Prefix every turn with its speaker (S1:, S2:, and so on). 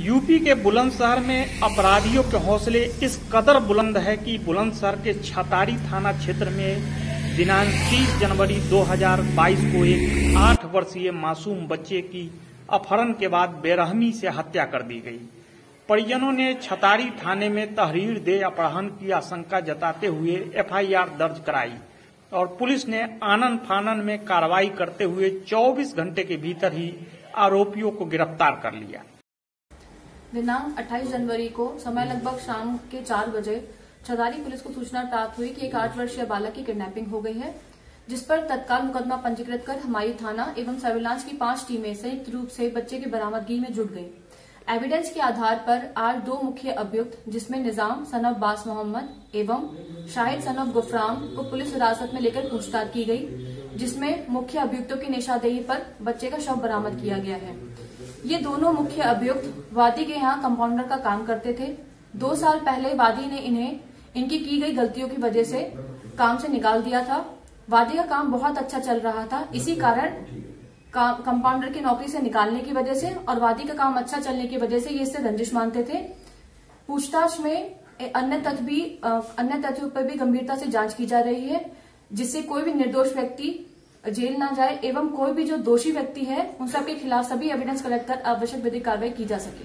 S1: UP के बुलंदशहर में अपराधियों के हौसले इस कदर बुलंद है कि बुलंदशहर के छतारी थाना क्षेत्र में दिनांक 30 जनवरी 2022 को एक आठ वर्षीय मासूम बच्चे की अपहरण के बाद बेरहमी से हत्या कर दी गई। परिजनों ने छतारी थाने में तहरीर दे अपहरण की आशंका जताते हुए एफआईआर दर्ज कराई और पुलिस ने आनन फानन में कार्रवाई करते हुए 24 घंटे के भीतर ही आरोपियों को गिरफ़्तार कर लिया।
S2: दिनांक 28 जनवरी को समय लगभग शाम के चार बजे छदारी पुलिस को सूचना प्राप्त हुई कि एक आठ वर्षीय बालक की किडनैपिंग हो गई है, जिस पर तत्काल मुकदमा पंजीकृत कर हमारी थाना एवं सर्विलांस की पाँच टीमें संयुक्त रूप से बच्चे की बरामदगी में जुट गई। एविडेंस के आधार पर आज दो मुख्य अभियुक्त, जिसमें निज़ाम सनब बास मोहम्मद एवं शाहिद सनब गुफराम को पुलिस हिरासत में लेकर पूछताछ की गई, जिसमें मुख्य अभियुक्तों की निशादेही पर बच्चे का शव बरामद किया गया है। ये दोनों मुख्य अभियुक्त वादी के यहाँ कंपाउंडर का काम करते थे। दो साल पहले वादी ने इन्हें, इनकी की गई गलतियों की वजह से काम से निकाल दिया था। वादी का काम बहुत अच्छा चल रहा था। इसी कारण कंपाउंडर की नौकरी से निकालने की वजह से और वादी का काम अच्छा चलने की वजह से ये इससे रंजिश मानते थे। पूछताछ में अन्य तथ्य भी अन्य तथ्यों पर भी गंभीरता से जाँच की जा रही है, जिससे कोई भी निर्दोष व्यक्ति जेल ना जाए एवं कोई भी जो दोषी व्यक्ति है, उन सबके खिलाफ सभी एविडेंस कलेक्ट कर आवश्यक विधिक कार्रवाई की जा सके।